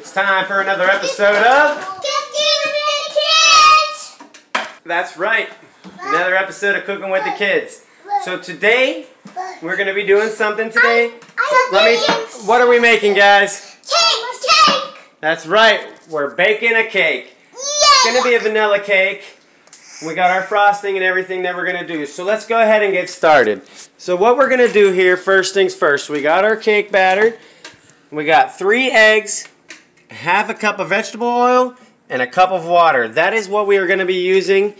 It's time for another episode of. Cooking with the Kids. That's right. Another episode of Cooking with the Kids. So today, we're to be doing something today. Let me. What are we making, guys? Cake! That's right. We're baking a cake. It's to be a vanilla cake. We got our frosting and everything that we're going to do. So let's go ahead and get started. So what we're going to do here, first things first, we got our cake batter. We got three eggs, half a cup of vegetable oil, and a cup of water. That is what we are going to be using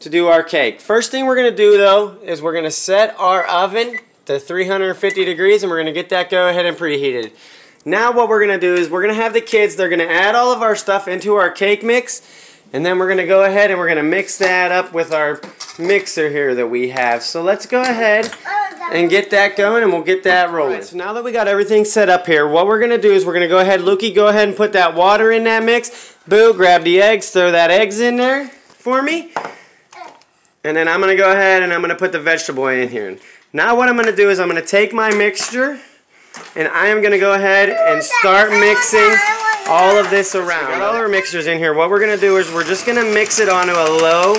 to do our cake. First thing we're going to do though is we're going to set our oven to 350 degrees and we're going to get that go ahead and preheated. Now what we're going to do is we're going to have the kids, they're going to add all of our stuff into our cake mix and then we're going to go ahead and we're going to mix that up with our mixer here that we have. So let's go ahead and get that going and we'll get that rolling. so now that we got everything set up here, what we're going to do is we're going to go ahead, Lukey, go ahead and put that water in that mix. Boo, grab the eggs, throw that eggs in there for me. And then I'm going to go ahead and I'm going to put the vegetable oil in here. Now what I'm going to do is I'm going to take my mixture and I am going to go ahead and start mixing all of this around. got all our mixtures in here. What we're going to do is we're just going to mix it onto a low.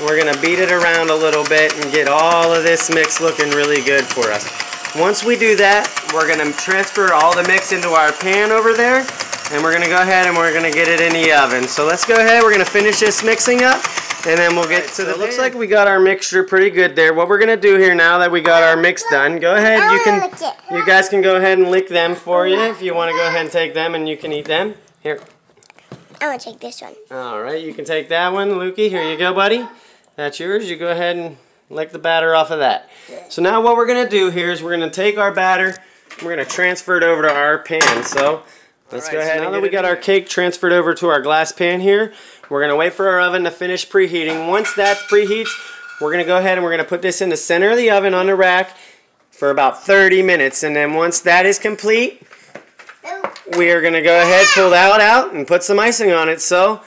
We're going to beat it around a little bit and get all of this mix looking really good for us. Once we do that, we're going to transfer all the mix into our pan over there. And we're going to go ahead and we're going to get it in the oven. So let's go ahead. We're going to finish this mixing up. And then we'll get right, to so the It looks like we got our mixture pretty good there. What we're going to do here now that we got our mix done, go ahead. You can you guys can go ahead and lick them for you if you want to go ahead and take them and you can eat them. Here. I want to take this one. All right, you can take that one, Lukey. Here you go, buddy. That's yours. You go ahead and lick the batter off of that. So now what we're going to do here is we're going to take our batter, we're going to transfer it over to our pan. So let's right, go ahead. So now that we got our cake transferred over to our glass pan here, we're going to wait for our oven to finish preheating. Once that preheats, we're going to go ahead and we're going to put this in the center of the oven on the rack for about 30 minutes. And then once that is complete, oh. we are going to go ahead, pull that out, and put some icing on it. So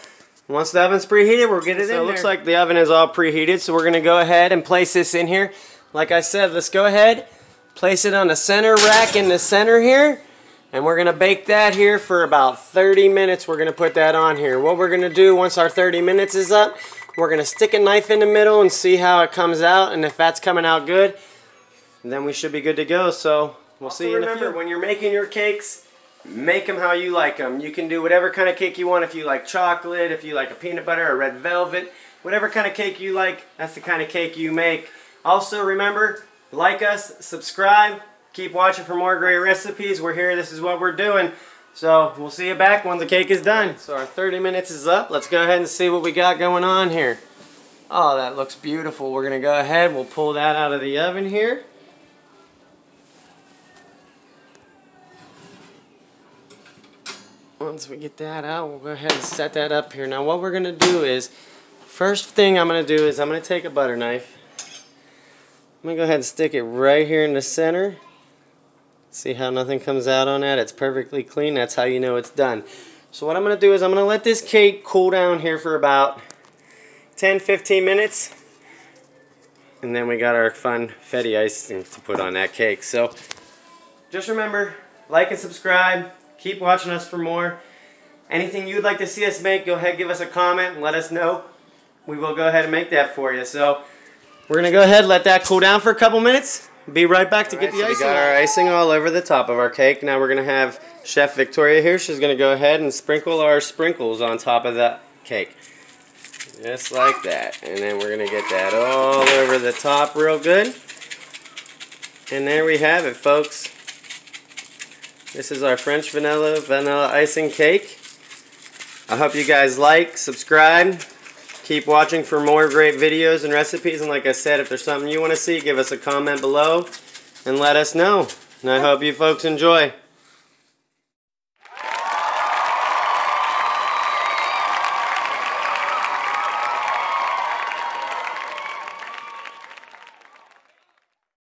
once the oven's preheated, we'll get it so in it looks like the oven is all preheated, so we're going to go ahead and place this in here. Like I said, let's go ahead, place it on the center rack in the center here. And we're going to bake that here for about 30 minutes. We're going to put that on here. What we're going to do once our 30 minutes is up, we're going to stick a knife in the middle and see how it comes out. And if that's coming out good, then we should be good to go. So we'll also see you remember, in a few. when you're making your cakes, make them how you like them. You can do whatever kind of cake you want. If you like chocolate, if you like a peanut butter, a red velvet, whatever kind of cake you like, that's the kind of cake you make. Also remember, like us, subscribe, keep watching for more great recipes. We're here, this is what we're doing. So we'll see you back when the cake is done. So our 30 minutes is up. Let's go ahead and see what we got going on here. Oh, that looks beautiful. We're to go ahead, we'll pull that out of the oven here. Once we get that out, we'll go ahead and set that up here. Now what we're going to do is, first thing I'm going to do is I'm going to take a butter knife. I'm going to go ahead and stick it right here in the center. See how nothing comes out on that? It's perfectly clean. That's how you know it's done. So what I'm going to do is I'm going to let this cake cool down here for about 10-15 minutes. And then we got our fun fetty icing to put on that cake. So just remember, like and subscribe. Keep watching us for more. Anything you'd like to see us make, go ahead give us a comment and let us know. We will go ahead and make that for you. So we're going to go ahead and let that cool down for a couple minutes. Be right back to all get right, the so icing. We got our icing all over the top of our cake. Now we're going to have Chef Victoria here. She's going to go ahead and sprinkle our sprinkles on top of the cake. Just like that. And then we're going to get that all over the top real good. And there we have it, folks. This is our French vanilla vanilla icing cake. I hope you guys like, subscribe, keep watching for more great videos and recipes. And like I said, if there's something you want to see, give us a comment below and let us know. And I hope you folks enjoy.